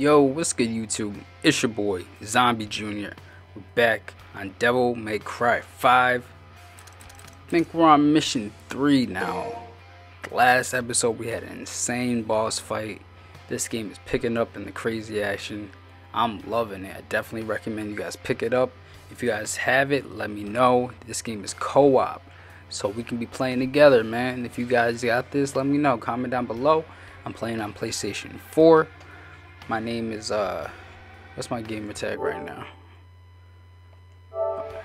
Yo, what's good YouTube? It's your boy, Zombie Jr. We're back on Devil May Cry 5. I think we're on mission 3 now. Last episode we had an insane boss fight. This game is picking up in the crazy action. I'm loving it. I definitely recommend you guys pick it up. If you guys have it, let me know. This game is co-op. So we can be playing together, man. And if you guys got this, let me know. Comment down below. I'm playing on PlayStation 4. My name is uh what's my gamer tag right now?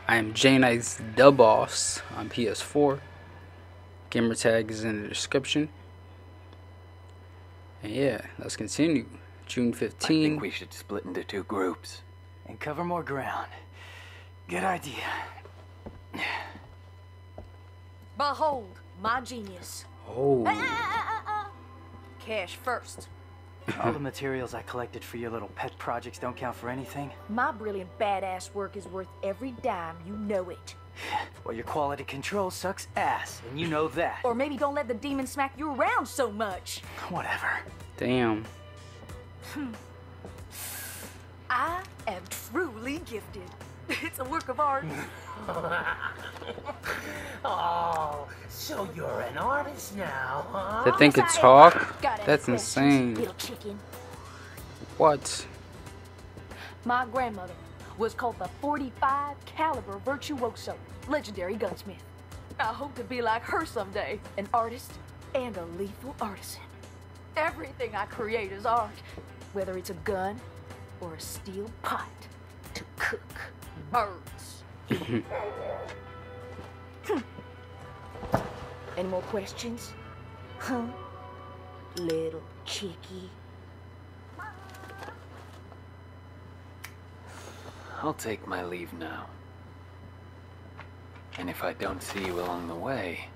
I am Jnyce the boss on PS4. Gamer tag is in the description. And yeah, let's continue. June 15. I think we should split into two groups and cover more ground. Good idea. Behold, my genius. Oh. Ah, ah, ah, Cash first. All the materials I collected for your little pet projects don't count for anything. My brilliant badass work is worth every dime, you know it. Well, your quality control sucks ass, and you know that. Or maybe don't let the demon smack you around so much. Whatever. Damn. Hmm. I am truly gifted. It's a work of art. Oh, so you're an artist now, huh? They think Yes, talk? That's insane. What? My grandmother was called the 45 caliber virtuoso, legendary gunsmith. I hope to be like her someday, an artist and a lethal artisan. Everything I create is art, whether it's a gun or a steel pot to cook birds. Any more questions? Huh? Little cheeky. I'll take my leave now. And if I don't see you along the way,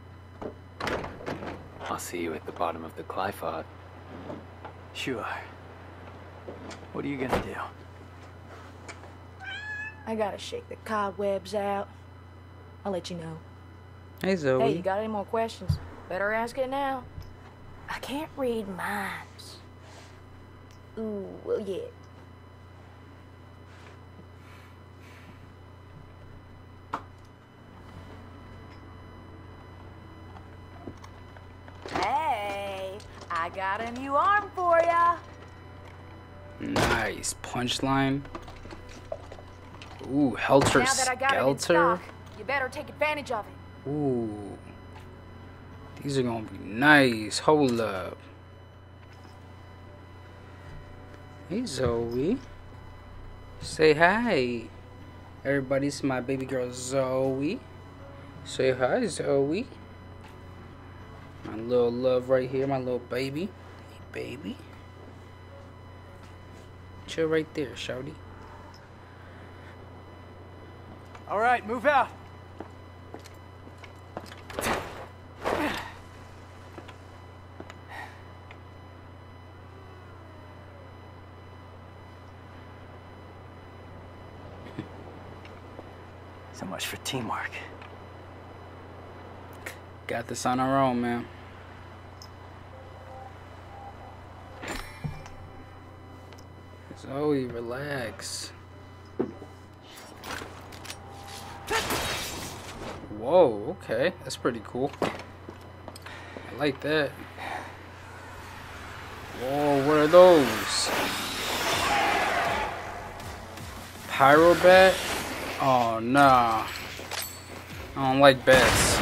I'll see you at the bottom of the Qliphoth. Sure. What are you gonna do? I gotta shake the cobwebs out. I'll let you know. Hey Zoe. Hey, you got any more questions? Better ask it now. I can't read minds. Ooh, well, yeah. Hey, I got a new arm for ya. Nice punchline. Ooh, Helter now that I got it in Skelter. you better take advantage of it. Ooh. These are gonna be nice. Hold up. Hey Zoe. Say hi. Everybody's my baby girl Zoe. Say hi, Zoe. My little love right here, my little baby. Hey baby. Chill right there, Shouty. All right, move out. So much for teamwork. Got this on our own, man. Zoe, relax. Whoa, okay. That's pretty cool. I like that. Whoa, what are those? Pyro bat? Oh, nah. I don't like bats.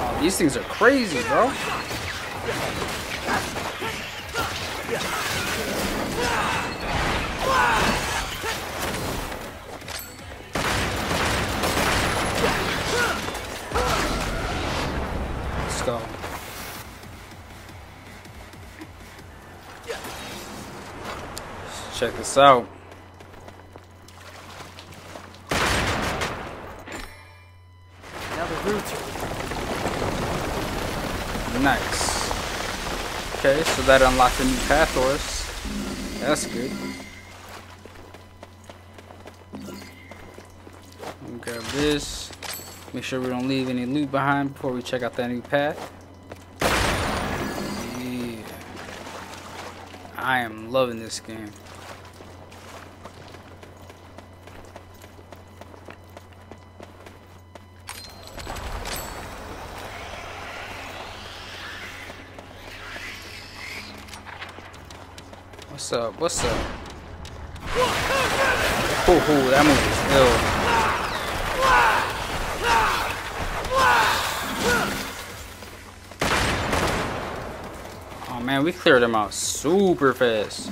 Oh, these things are crazy, bro. Let's go. Check this out. Nice. Okay, so that unlocked a new path for us. That's good. Grab this. Make sure we don't leave any loot behind before we check out that new path. Yeah. I am loving this game. What's up? What's up? Ooh, ooh, that move is ill. Oh man, we cleared them out super fast.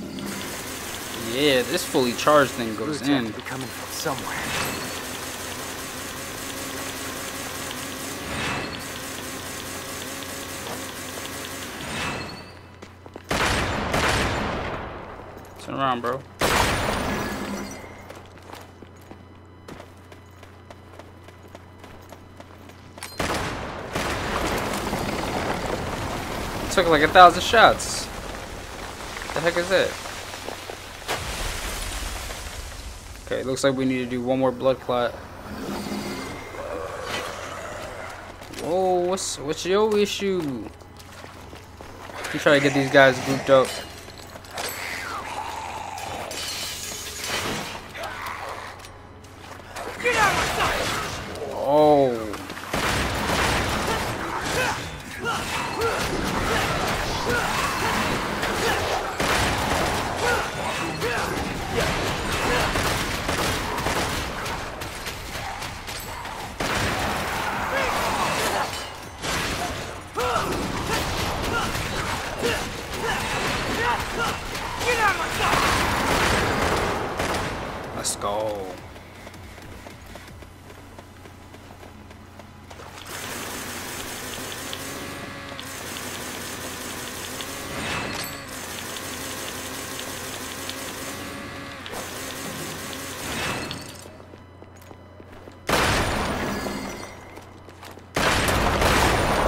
Yeah, this fully charged thing goes in. coming from somewhere. Turn around, bro. Took like a thousand shots. The heck is that? Okay, looks like we need to do one more blood clot. Whoa, what's what's your issue? You try to get these guys grouped up. Go.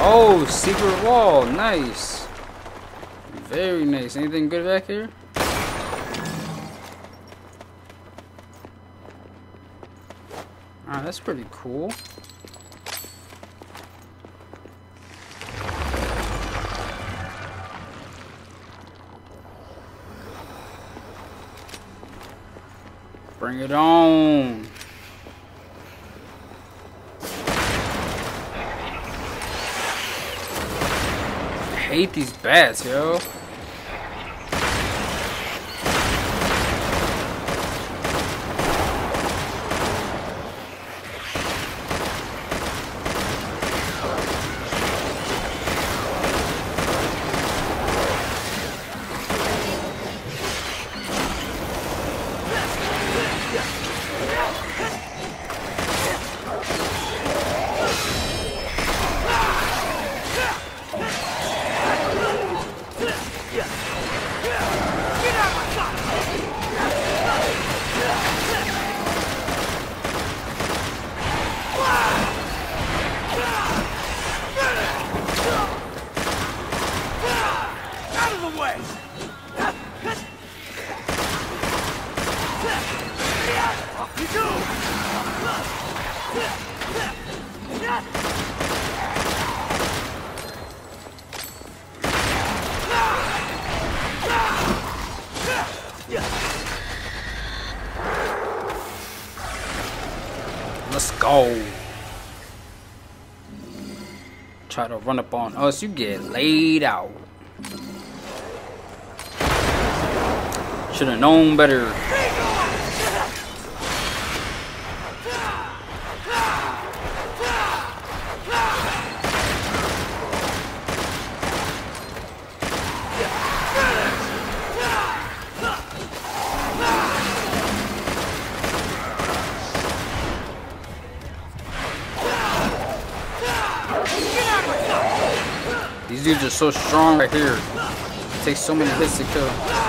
Oh, secret wall. Nice. Very nice. Anything good back here? That's pretty cool. Bring it on. I hate these bats, yo. Let's Try to run up on us, you get laid out. Should have known better. These dudes are so strong right here. It takes so many hits to kill.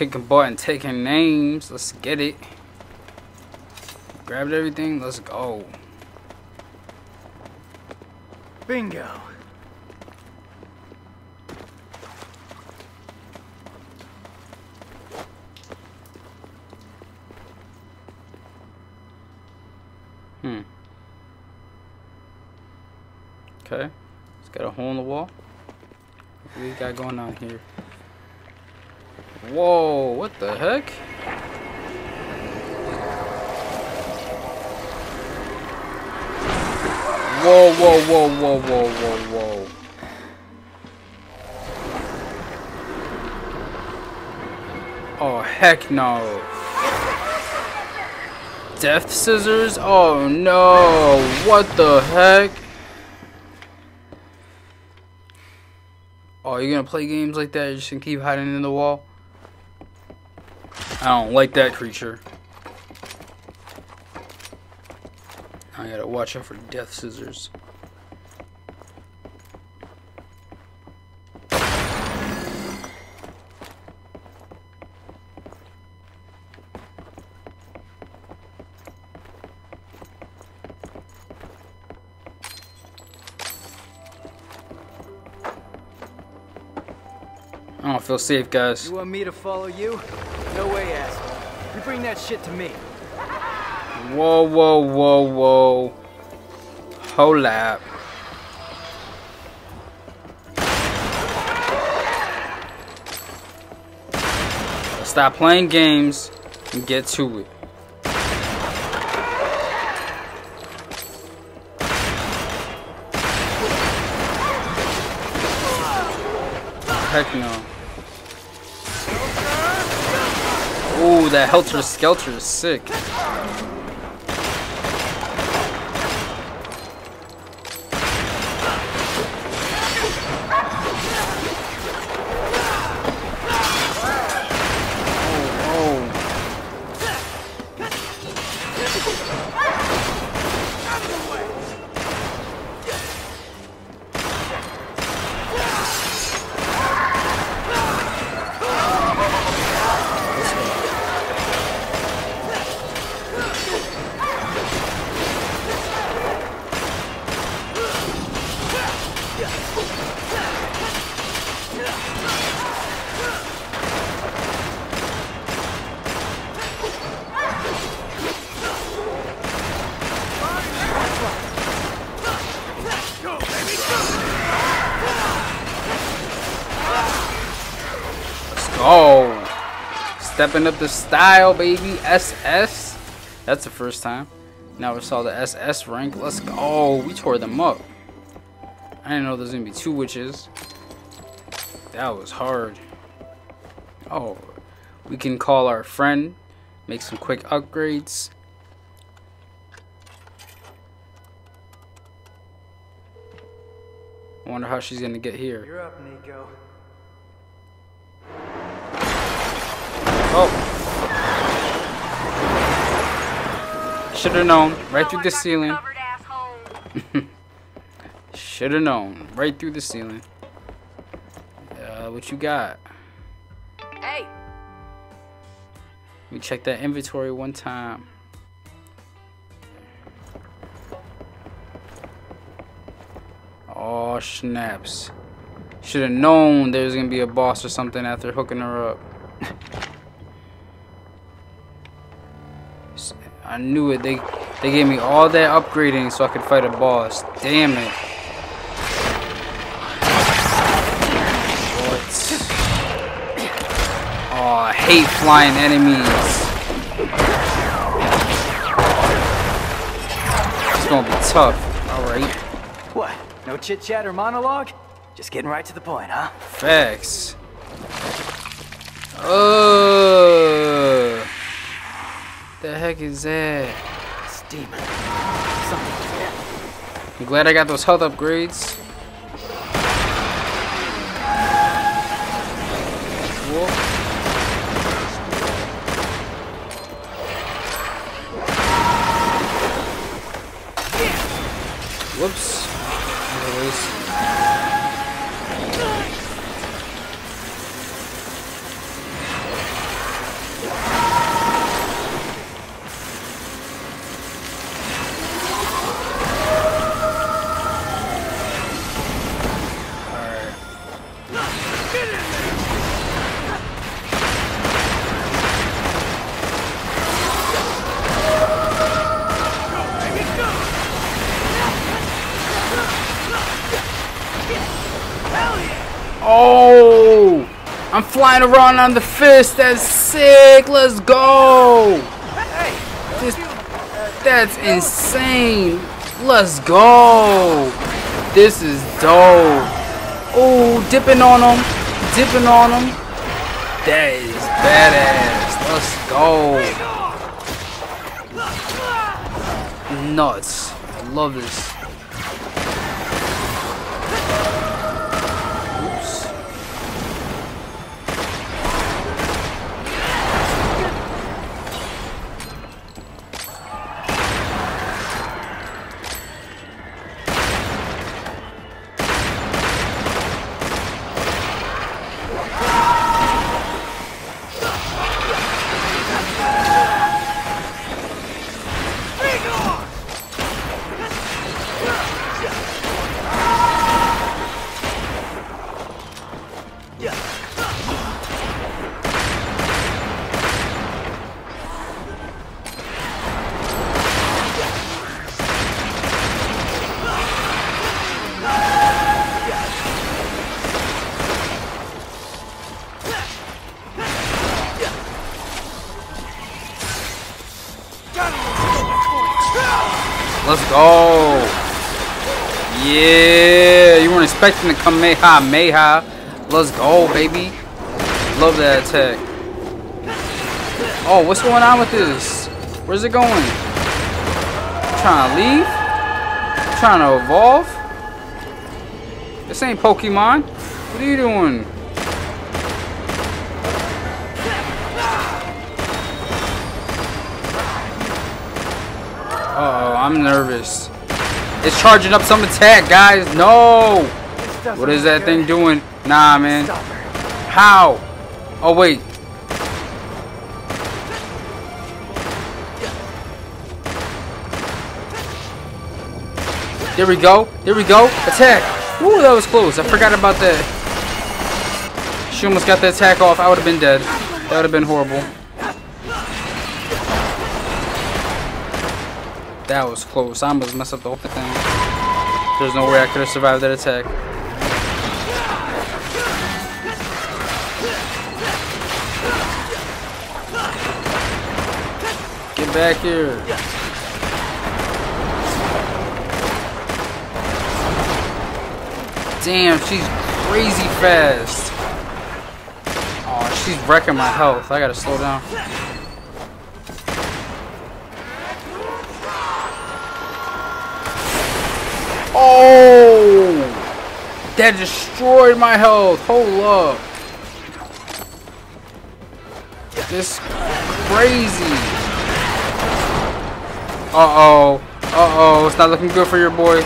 Kicking butt and taking names. Let's get it. Grabbed everything. Let's go. Bingo. Hmm. Okay. It's got a hole in the wall. What we got going on here? Whoa, what the heck? Whoa, whoa, whoa, whoa, whoa, whoa, whoa. Oh, heck no. Death scissors? Oh no, what the heck? Oh, you're gonna play games like that? You're just gonna keep hiding in the wall? I don't like that creature. I gotta watch out for death scissors. I don't feel safe, guys. You want me to follow you? No way, asshole. You bring that shit to me. Whoa, whoa, whoa, whoa. Hold up. Stop playing games and get to it. Heck no. Ooh, that Helter Skelter is sick. Stepping up the style, baby. SS. That's the first time. Now we saw the SS rank. Let's go. Oh, we tore them up. I didn't know there's to be two witches. That was hard. Oh. We can call our friend. Make some quick upgrades. I wonder how she's to get here. You're up, Nico. Oh. Should have known. Right through the ceiling. Should have known. Right through the ceiling. Uh, what you got? Hey, We check that inventory one time. Oh, snaps. Should have known there was going to be a boss or something after hooking her up. I knew it. They they gave me all that upgrading so I could fight a boss. Damn it. What? Oh, I hate flying enemies. It's gonna be tough. Alright. What? No chit chat or monologue? Just getting right to the point, huh? Facts. Uh, the heck is that? Steaming. Something. I'm glad I got those health upgrades. Whoa. Whoops. Flying around on the fist. That's sick. Let's go. This, that's insane. Let's go. This is dope. Oh, dipping on them. Dipping on them. That is badass. Let's go. Nuts. I love this. Go. Yeah, you weren't expecting to come Mayha Mayha. Let's go, baby. Love that attack. Oh, what's going on with this? Where's it going? Trying to leave? Trying to evolve? This ain't Pokemon. What are you doing? I'm nervous. It's charging up some attack, guys. No! What is that thing doing? Nah, man. How? Oh, wait. There we go. There we go. Attack. Ooh, that was close. I forgot about that. She almost got the attack off. I would have been dead. That would have been horrible. That was close. I almost messed up the whole thing. There's no way I could have survived that attack. Get back here. Damn, she's crazy fast. Oh, she's wrecking my health. I gotta slow down. Oh! That destroyed my health. Hold up. This crazy. Uh-oh. Uh-oh. It's not looking good for your boy.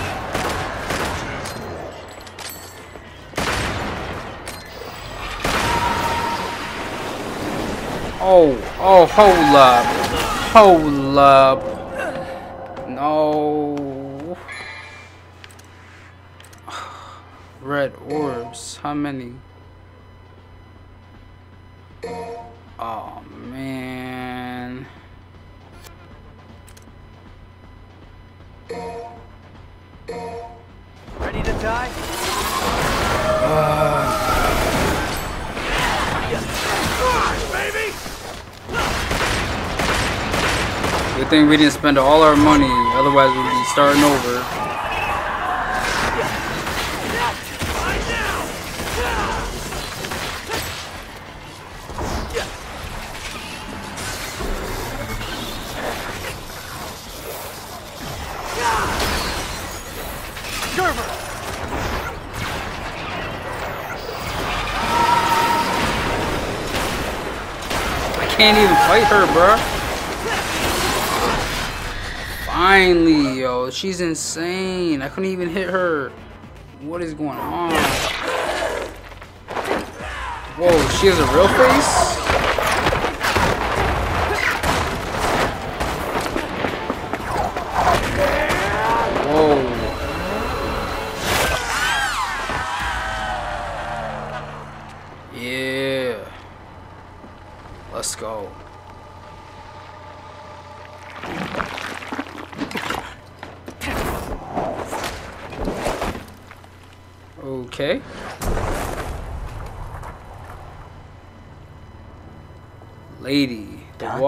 Oh, oh, hold up. Hold up. Red orbs. How many? Oh, man. Ready to die? Good thing we didn't spend all our money, otherwise we'd be starting over. Can't even fight her, bruh. Finally, yo, she's insane. I couldn't even hit her. What is going on? Whoa, she has a real face?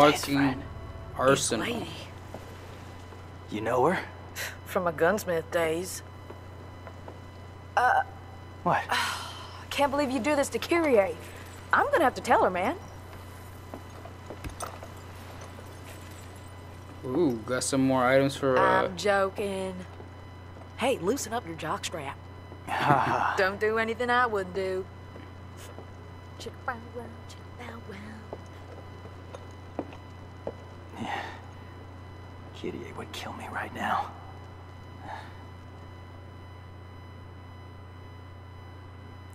Lady, the Dante's walking friend. arsenal. You know her? From my gunsmith days. Uh. What? I can't believe you do this to Kyrie. I'm gonna have to tell her, man. Ooh, got some more items for. Uh, I'm joking. Hey, loosen up your jockstrap. Don't do anything I wouldn't do. Kitty would kill me right now.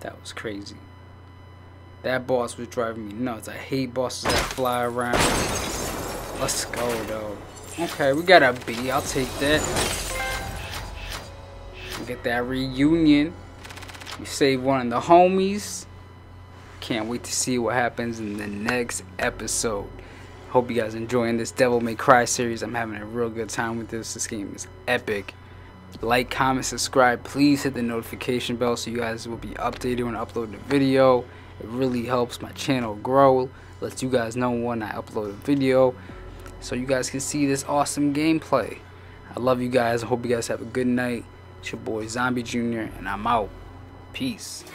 that was crazy. That boss was driving me nuts. I hate bosses that fly around. Let's go, though. Okay, we got a B. I'll take that. Get that reunion. We save one of the homies. Can't wait to see what happens in the next episode. Hope you guys enjoying this Devil May Cry series. I'm having a real good time with this. This game is epic. Like, comment, subscribe. Please hit the notification bell so you guys will be updated when I upload the video. It really helps my channel grow. Lets you guys know when I upload a video so you guys can see this awesome gameplay. I love you guys. I hope you guys have a good night. It's your boy Zombie Jr. and I'm out. Peace.